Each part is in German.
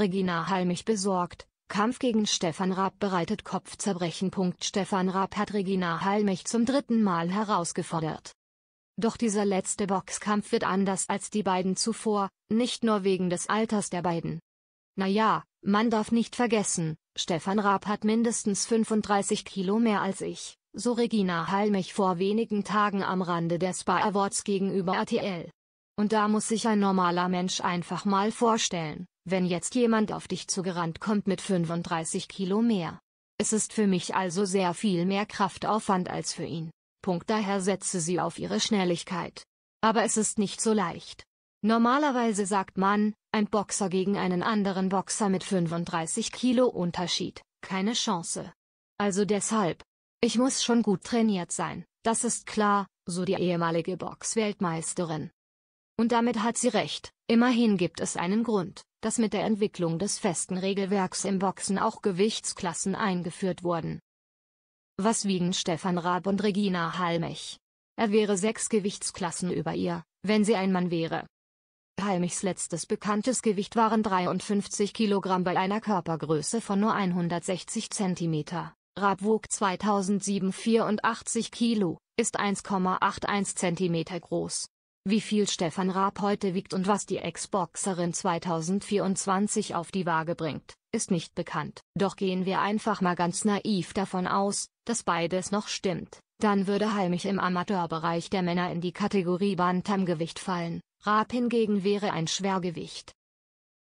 Regina Halmich besorgt, Kampf gegen Stefan Raab bereitet Kopfzerbrechen. Stefan Raab hat Regina Halmich zum dritten Mal herausgefordert. Doch dieser letzte Boxkampf wird anders als die beiden zuvor, nicht nur wegen des Alters der beiden. Naja, man darf nicht vergessen, Stefan Raab hat mindestens 35 Kilo mehr als ich, so Regina Halmich vor wenigen Tagen am Rande der Spa Awards gegenüber RTL. Und da muss sich ein normaler Mensch einfach mal vorstellen, wenn jetzt jemand auf dich zugerannt kommt mit 35 Kilo mehr. Es ist für mich also sehr viel mehr Kraftaufwand als für ihn. Punkt daher setze sie auf ihre Schnelligkeit. Aber es ist nicht so leicht. Normalerweise sagt man, ein Boxer gegen einen anderen Boxer mit 35 Kilo Unterschied, keine Chance. Also deshalb. Ich muss schon gut trainiert sein, das ist klar, so die ehemalige Boxweltmeisterin. Und damit hat sie recht, immerhin gibt es einen Grund, dass mit der Entwicklung des festen Regelwerks im Boxen auch Gewichtsklassen eingeführt wurden. Was wiegen Stefan Raab und Regina Halmich? Er wäre sechs Gewichtsklassen über ihr, wenn sie ein Mann wäre. Halmichs letztes bekanntes Gewicht waren 53 Kilogramm bei einer Körpergröße von nur 160 Zentimeter. Raab wog 2007 84 Kilo, ist 1,81 Zentimeter groß. Wie viel Stefan Raab heute wiegt und was die Ex-Boxerin 2024 auf die Waage bringt, ist nicht bekannt. Doch gehen wir einfach mal ganz naiv davon aus, dass beides noch stimmt, dann würde Halmich im Amateurbereich der Männer in die Kategorie Bantamgewicht fallen. Raab hingegen wäre ein Schwergewicht.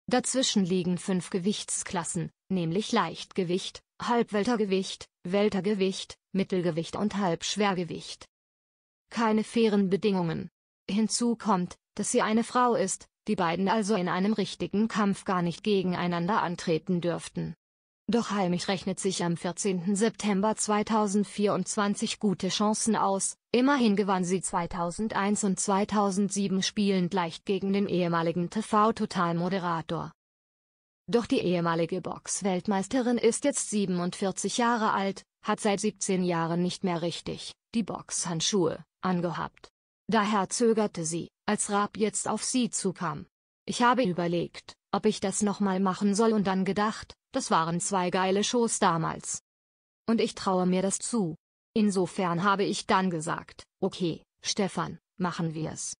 Dazwischen liegen fünf Gewichtsklassen, nämlich Leichtgewicht, Halbweltergewicht, Weltergewicht, Mittelgewicht und Halbschwergewicht. Keine fairen Bedingungen. Hinzu kommt, dass sie eine Frau ist, die beiden also in einem richtigen Kampf gar nicht gegeneinander antreten dürften. Doch Heimich rechnet sich am 14. September 2024 gute Chancen aus, immerhin gewann sie 2001 und 2007 spielend leicht gegen den ehemaligen TV-Total-Moderator. Doch die ehemalige Box-Weltmeisterin ist jetzt 47 Jahre alt, hat seit 17 Jahren nicht mehr richtig, die Boxhandschuhe, angehabt. Daher zögerte sie, als Raab jetzt auf sie zukam. Ich habe überlegt, ob ich das nochmal machen soll und dann gedacht, das waren zwei geile Shows damals. Und ich traue mir das zu. Insofern habe ich dann gesagt, okay, Stefan, machen wir's.